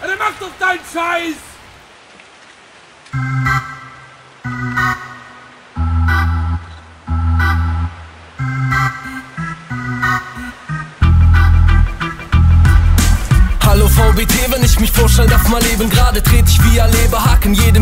Alter, mach doch deinen Scheiß! Hallo VBT, wenn ich mich vorstellen darf, mal leben gerade Tret ich wie erlebe, haken jedem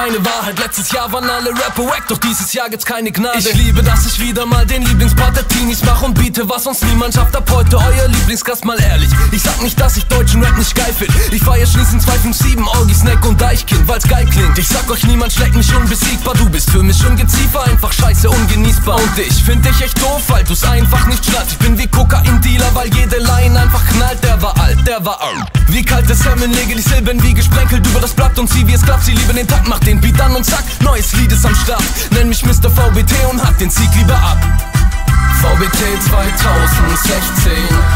Kleine Wahrheit, letztes Jahr waren alle Rapper wack Doch dieses Jahr gibt's keine Gnade. Ich liebe, dass ich wieder mal den Lieblingspart der Teenies mach Und biete, was sonst niemand schafft. Ab heute euer Lieblingsgast, mal ehrlich. Ich sag nicht, dass ich deutschen Rap nicht geil find. Ich feier schließlich 257, Orgi, Snack und Deichkind Weil's geil klingt. Ich sag euch, niemand schlägt mich unbesiegbar. Du bist für mich Ungeziefer, einfach scheiße, ungenießbar. Und ich find dich echt doof, weil du's einfach nicht schnallst. Ich bin wie Kokain-Dealer, weil jede Line Der war Wie kalte Semmeln lege die Silben wie gesprenkelt über das Blatt Und sieh wie es klappt, sie lieben den Takt, mach den Beat an und zack Neues Lied ist am Start, nenn mich Mr. VBT und hack den Sieg lieber ab. VBT 2016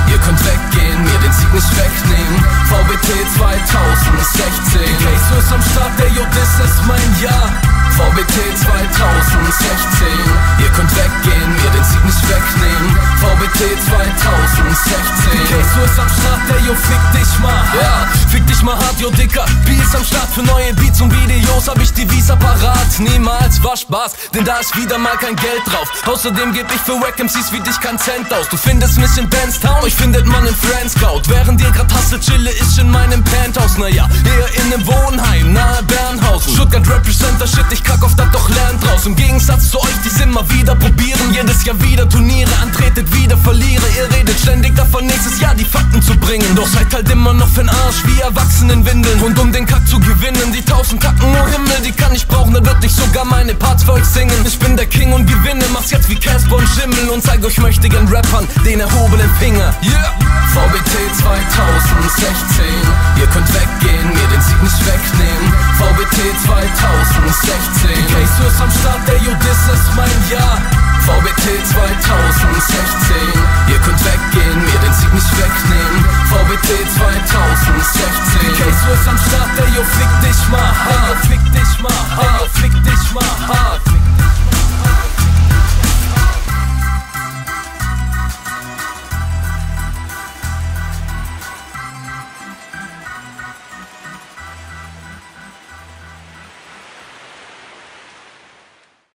Ihr könnt weggehen, mir den Sieg nicht wegnehmen. VBT 2016 Die Case ist am Start, der Jo, das ist mein Jahr. VBT 2016 2016 Die Case ist am Start, der Jo, fick dich mal. Ja, fick dich mal hart, Jo Dicker. B ist am Start für neue Beats und Videos. Hab ich die Visa parat, niemals war Spaß Denn da ist wieder mal kein Geld drauf. Außerdem geb ich für Wack MCs wie dich kein Cent aus. Du findest mich in Bandstown, euch findet man in Friendscout Während ihr grad hustelt, chille ich in meinem Penthouse. Naja, eher in nem Wohnheim, nahe Bernhausen. Stuttgart Representer, shit, ich kack auf das Im Gegensatz zu euch, die immer wieder probieren. Jedes Jahr wieder Turniere antretet, wieder verliere. Ihr redet ständig davon, nächstes Jahr die Fakten zu bringen. Doch seid halt immer noch für'n Arsch wie Erwachsenenwindeln Und um den Kack zu gewinnen, die tausend Tacken, oh Himmel, die kann ich brauchen. Dann würd ich sogar meine Parts für euch singen. Ich bin der King und gewinne, mach's jetzt wie Casper und Schimmel Und zeig euch mächtigen Rappern den erhobenen Finger. Yeah! VBT 2016 Ihr könnt weggehen, mir Ist am Start, der Jo, das ist mein Jahr. VBT 2016 Ihr könnt weggehen, mir den Sieg nicht wegnehmen. VBT 2016 Die Case ist am Start, der Jo, fick dich mal hart. Fick dich mal hart